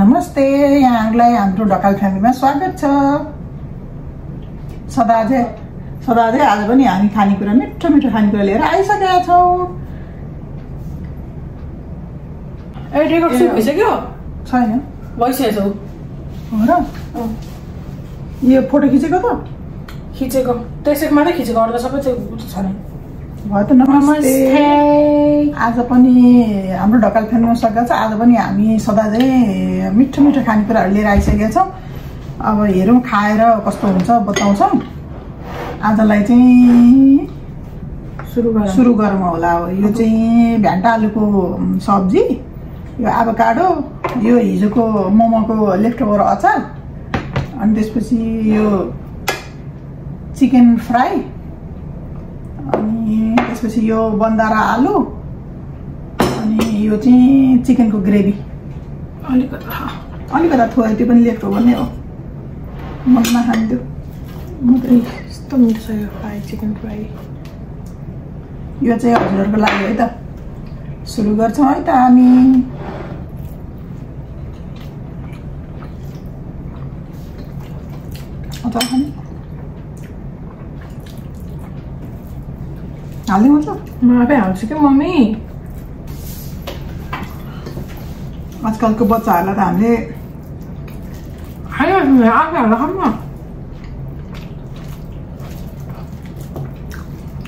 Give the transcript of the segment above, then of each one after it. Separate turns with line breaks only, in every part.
नमस्ते यहाँहरूलाई हाम्रो ढकाल फ्यामिलीमा स्वागत छ। सदा चाहिँ सदा चाहिँ आज पनि हामी खानेकुरा मिठो मिठो खानेकुरा लिएर आइसकेका छौँ।
ए रेकर्ड सुरु भइसक्यो?
छैन।
भइसकेको
हो र? यो फोटो खिचेको त?
खिचेको। त्यसैको मात्रै खिचेको अरू त सबै चाहिँ उ छ नि
भयो त नमस्ते। आज पनि हाम्रो ढकाल फ्यामिलीमा स्वागत छ आज पनि हामी सदा चाहिँ मिठो मिठो खानेकुराहरू लिएर आइसकेका छौँ। अब हेरौँ खाएर कस्तो हुन्छ बताउँछौँ। आजलाई चाहिँ
सुरु गर।
सुरु गरौँ होला। अब यो चाहिँ भ्यान्टा आलुको सब्जी यो आभाकाडो यो हिजोको मोमोको लेफ्ट ओभर अचार अनि त्यसपछि यो चिकन फ्राई त्यसपछि यो बन्दारा आलु अनि यो चाहिँ चिकनको ग्रेभी।
अलिकति।
अलिकता थोरै त्यो पनि लेफ्ट ओभर नै हो मन नखान्थ्यो
मात्रै यस्तो मिठो छ यो फ्राई चिकन फ्राई।
यो चाहिँ हजुरहरूको लागि है त। सुरु गर्छौँ है त हामी। अचार खाने। हाल्दै हुन्छ
म आफै हाल्छु क्या मम्मी
आजकलको बच्चाहरूलाई त हामीले
खाइहाल्छु आफै हाल्दा खाऊँ न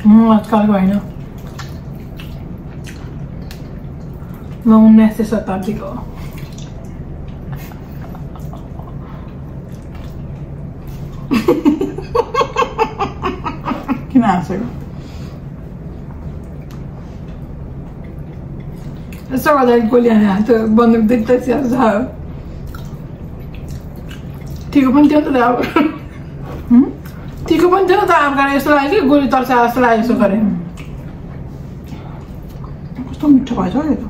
म आजकलको होइन म उन्नाइस सय शताब्दीको हो
किन हाँसेको
गर्दा गोली हाने हाल्थ्यो बन्दुक देख्दै स्याहार छ ठिको पनि थियो नि त अब? ठिको पनि थियो नि त अब गरेर यस्तो लाग्यो कि गोली तर्छ जस्तो लाग्यो यसो गरेँ
कस्तो मिठो भएछ हौ यो त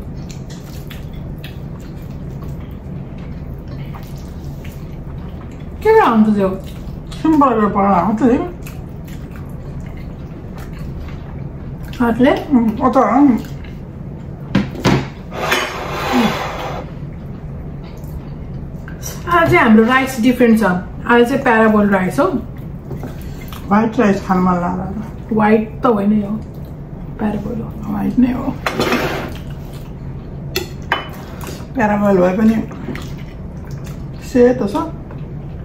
के हुन्छ त्यो
सिम्पल गरेर हाल्छ है
हातले
अचार
आज चाहिँ हाम्रो राइस डिफ्रेन्ट छ। आज चाहिँ प्याराबोल राइस हो।
व्हाइट राइस खानु मन लाग्यो
वाइट त होइन यो। प्याराबोल हो।
व्हाइट नै हो। प्याराबोल भए पनि सेतो छ।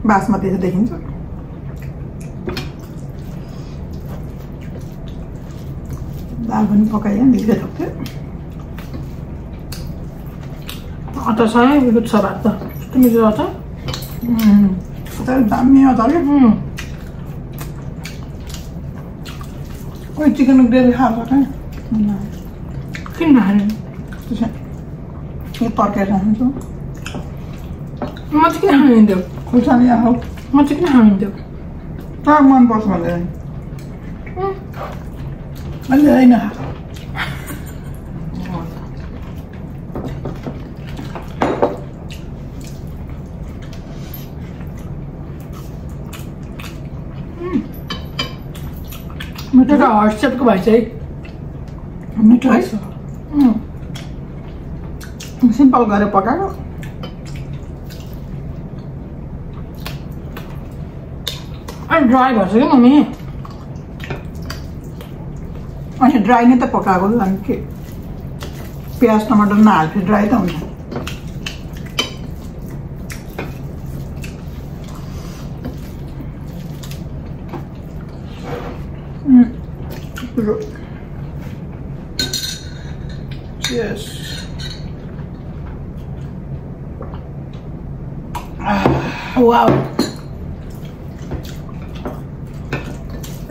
बासमती चाहिँ देखिन्छ। दाल पनि पकाइयो नि भित्र थप्थ्यो
अचारसँगै मिठो छ भात त। कस्तो मिठो अचार।
अचार दामी अचार क्या
उम्,
कोही चिकनको ग्रेभी खाएको छ
किन नखाने
त्यसै यो तर्काएर खान्छु
म चाहिँ किन खानुहुन्थ्यो
खुर्सानी आऊ
म चाहिँ किन खानुहुन्थ्यो
कहाँ मनपर्छ भनेर अलि होइन
मिठो त हर्ट सेपको भएछ है।
मिठो
उम्,
सिम्पल गरेर पकाएको।
अनि ड्राई कि मम्मी?
अनि ड्राई नै त पकाएको अनि के? प्याज टमाटर नहाल्थ्यो ड्राई त हुन्छ। Yes.
वाउ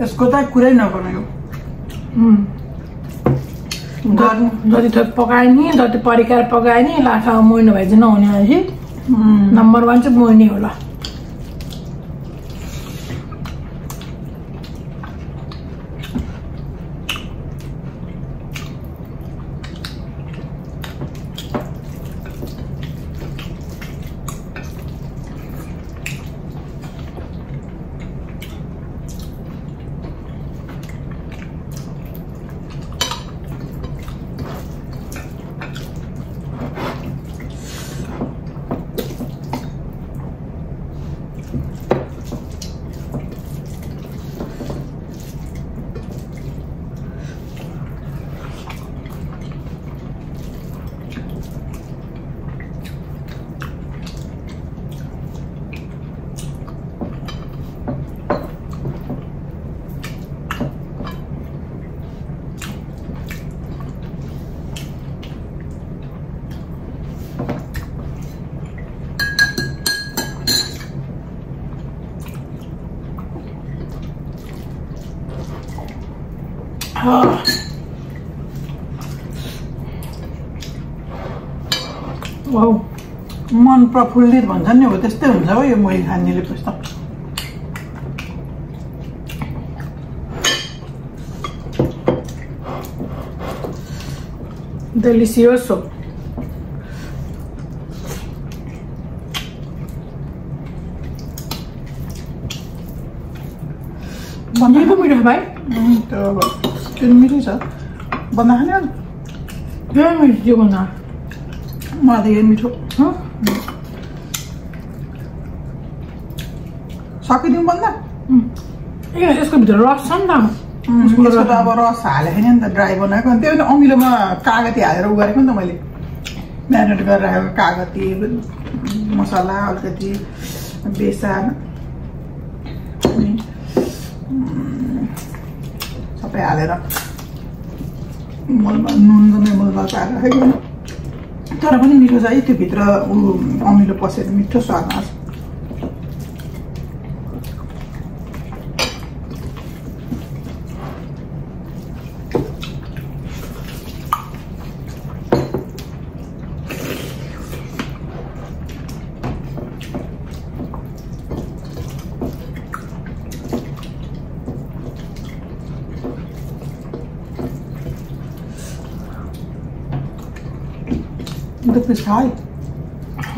यसको त कुरै नगर्नु
जति थोक पकायो नि जति परिकार पकायो नि लास्टमा मोइनो भए चाहिँ नहुने भनेपछि नम्बर वान चाहिँ मोइनी होला वाउ
मन प्रफुल्लित भन्छ नि हो त्यस्तै हुन्छ हो यो मोही खानेले त
delicioso
बन्दा
ये तो मीठा है भाई
उम्, त्यो अब त्यो मिठै छ बन्दा खाने हो
क्या मीठी यो बना
मलाई त यो मिठो
हाँ
सकिदिउँ बन्दा
ये इसको भित्र रस छ नि त
यसको त अब रस हालेको नि त ड्राई बनाएको अनि त्यो अमिलोमा कागती हालेर उ गरेको नि त मैले म्यारिनेट गरेर राखेको कागती मसला अलिकति बेसार अनि उम्, सबै हालेर मलमा नुन र मेमलमा पाएर राखेको तर पनि मिठो छ है त्यो भित्र ऊ अमिलो पसेर मिठो स्वाद आउँछ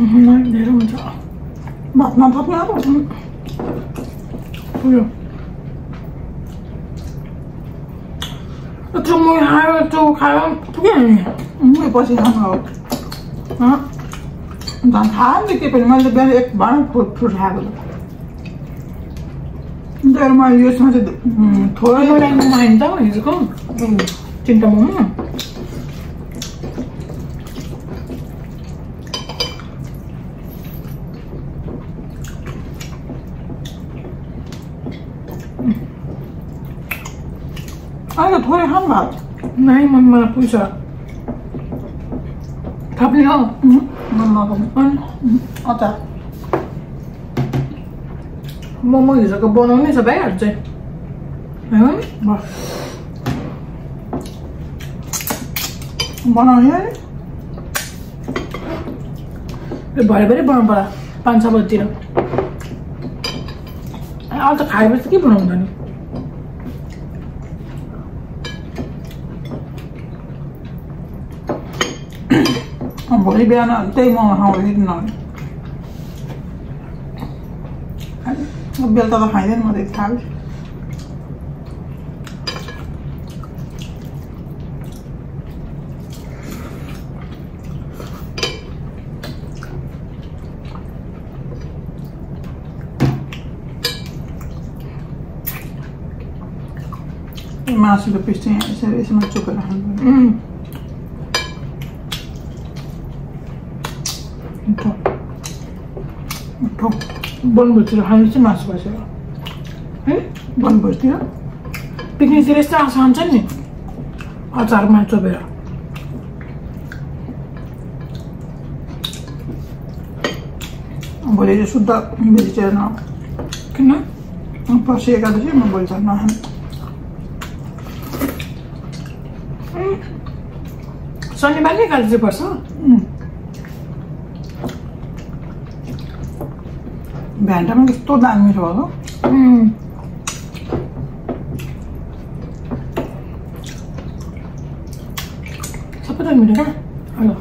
नहीं धेरै हुन्छ
भातमा थप्नु अब
उयो यत्रो मुही खायो यत्रो खायो पुग्यो नि
पछि खानु अब
हँ
झन् खायो नि के पनि मैले बिहान एक भाँडा फ्रुट फ्रुट खाएको त तर मैले यसमा चाहिँ उम्, थोरै
मलाई मोमो खायो नि त हिजोको तिनवटा मोमो
अहिले थोरै खानु भात
नाही मग मला पुढचा थापली हो
मन नखाउनु
अनि
अचार
मोमो हिजोको बनाउने छ भइहाल्छ हो नि
बस बनाउने है
यो भरेभरि बनाउनु पर्ला पाँच छ बजीतिर अहिले त खाएपछि के बनाउँदा नि
भोलि बिहान त्यही मोमो खाउँदै नहुने बेलुका त खाइँदैन म त यति थाहा मासुको पिस चाहिँ यसरी यसमा चुकेर खानु
उम्. मिठो खानु चाहिँ मासु बसेर है
बनभोजतिर
पिकनिकतिर यस्तो आशा हुन्छ नि अचारमा चोपेर
भोलि चाहिँ शुद्ध भेजिटेरियन हो
किन
पर्सि एकादशी म भोलि त नखाने
शनिबार नै एकादशी पर्छ
भ्यान्टामा कस्तो दाम
उम्. सबै त मिठो क्या हेलो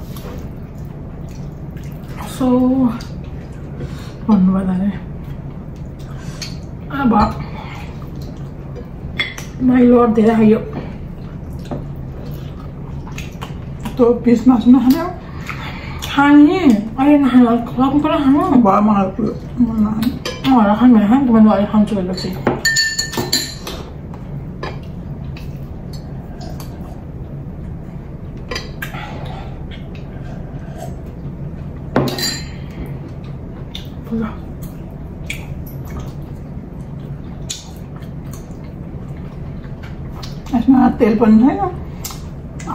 सो भन्नुभयो अरे अब मैले धेरै खायो
त्यो पिस मासु नखाने हो
खाने अहिले नखानु कम पनि खानु
भयो मलाई त्यो मन नखाने
मलाई खानु भने खानु मैले अहिले खान्छु अहिले चाहिँ ल
यसमा तेल पनि छैन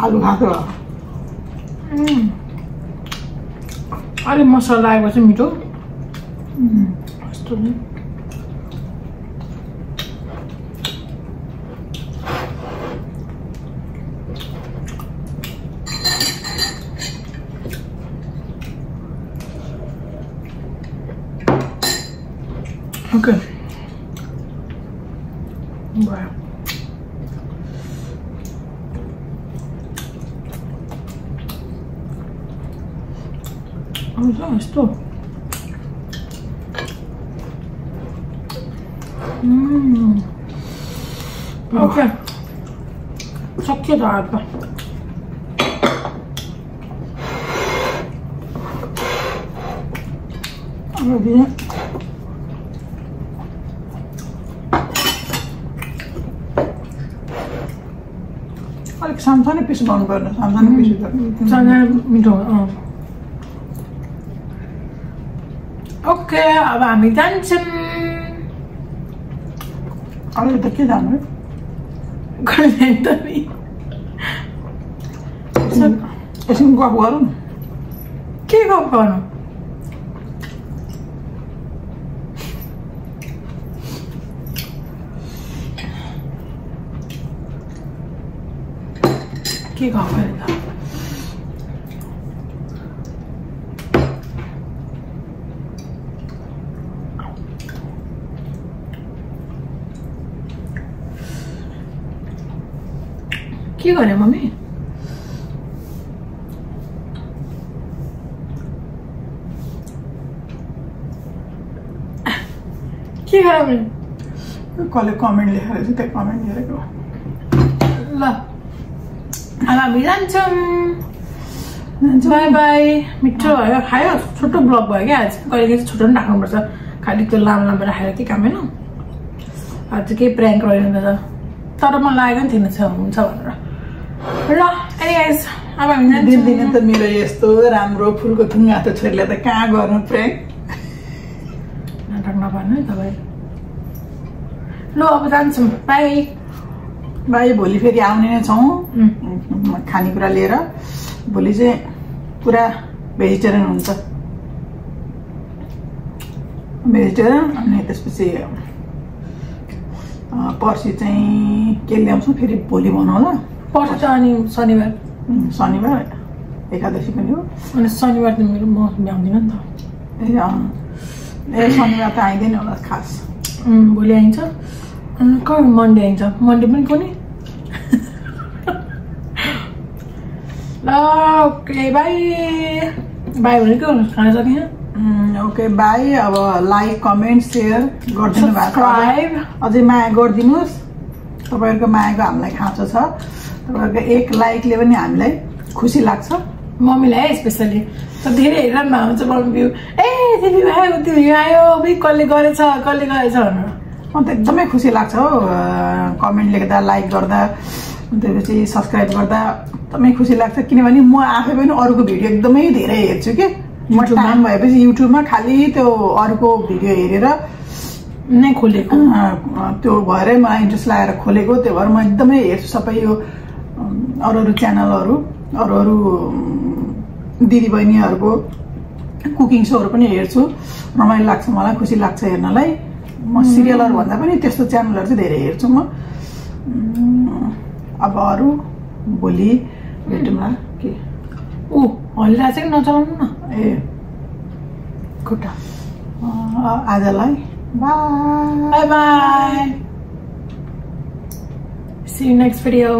आलु खाएको हो
उम्. अलिक मसला लागेको चाहिँ मिठो यस्तो नि भयो आउँछ यस्तो Mm. ओके सक्यो त हातमा
अब दिने अलिक सानसानो पिस गर्नु पर्ने सानसानो पिस गर्नु
सानो मिठो अँ ओके अब हामी जान्छौँ
अहिले त के जानु है
कहिले त नि
एकछिन गफ गरौँ न
के गफ गर्नु के गफ गर्ने त के गर्ने मम्मी? के गर्ने
कसले कमेन्ट लेखेर चाहिँ त्यो कमेन्ट हेरेको
ल। अब हामी जान्छौँ बाई बाई मिठो भयो खायो? छोटो ब्लग भयो क्या आज? कहिले चाहिँ छोटो पनि राख्नुपर्छ खालि त्यो लामो लामो राखेर के काम होइन? आज चाहिँ केही प्र्याङ्क रहेन तर मलाई लागेको पनि थिएन छ हुन्छ भनेर। ल अनि गाइस अब हामी
दिनदिनै त मेरो यस्तो राम्रो फुलको थुङ्गा त छोरीले त कहाँ गर्नु प्रेम
नाटक नभर्नु है तपाईँ। ल अब जान्छौँ। बाई।
भाइ भोलि फेरि आउने नै छौँ। खानेकुरा लिएर। भोलि चाहिँ पुरा भेजिटेरियन हुन्छ। भेजिटेरियन अनि त्यसपछि पर्सि चाहिँ के ल्याउँछौँ फेरि भोलि बनाउँला।
पर्सि त अनि शनिबार
शनिबार एकादशी पनि हो
अनि शनिबार त मेरो म भ्याउँदिनँ नि त
ए अँ। ए शनिबार त आइँदैन होला खास
भोलि आइन्छ अनि कहिले मन्डे आइन्छ मन्डे पनि कुनै ल ओके बाई बाई भनेको खाना सकिन्छ
उम्, ओके बाई अब लाइक कमेन्ट सेयर गरिदिनु भएको अझै माया गरिदिनुहोस् तपाईँहरूको मायाको हामीलाई खाँचो छ तपाईँहरूको एक लाइकले पनि हामीलाई खुसी लाग्छ।
मम्मीलाई है स्पेसली त धेरै हेरेर पनि हुन्छ मम्मी भ्यू ए भ्यू आयो त्यो आयो बि कसले गरेछ कसले गरेछ भनेर।
म त एकदमै खुसी लाग्छ हौ कमेन्ट लेख्दा लाइक गर्दा त्यसपछि सब्सक्राइब गर्दा एकदमै खुसी लाग्छ। किनभने म आफै पनि अरूको भिडियो एकदमै धेरै हेर्छु कि। म? टाइम भएपछि युट्युबमा खालि त्यो अरूको भिडियो हेरेर
नै खोलेको।
त्यो भएरै मलाई इन्ट्रेस्ट लागेर खोलेको। त्यो भएर म एकदमै हेर्छु सबै यो अरू अरू च्यानलहरू अरू अरू दिदीबहिनीहरूको कुकिङ सोहरू पनि हेर्छु। रमाइलो लाग्छ मलाई खुसी लाग्छ हेर्नलाई। म सिरियलहरू भन्दा पनि त्यस्तो च्यानलहरू चाहिँ धेरै हेर्छु म। अब अरू भोलि भेटौँला। के?
ऊ हल्लिरहेको चाहिँ नचलाउनु न।
ए
खुट्टा।
आजलाई bye
bye see next video